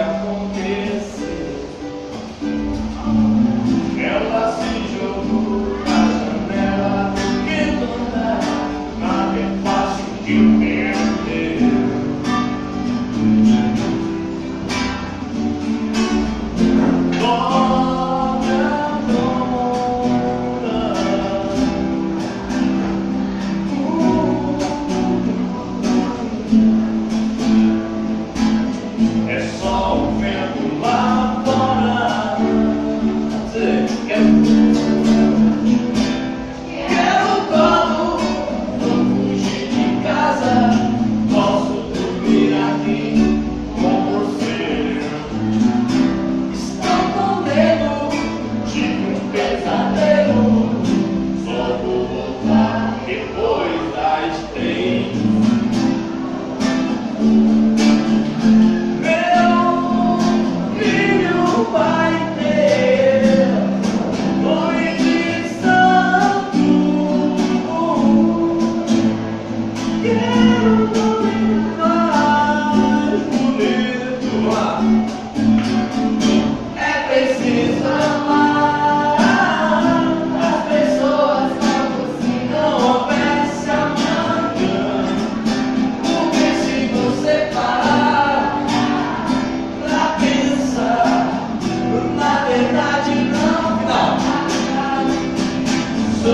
aconteça.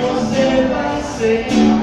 você vai ser.